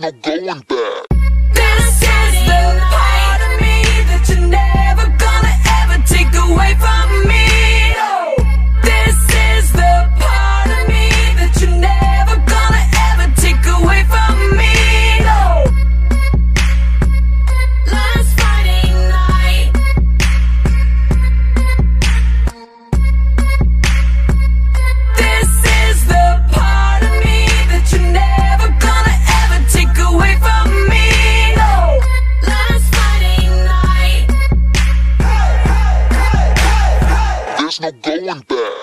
no going back. No going back.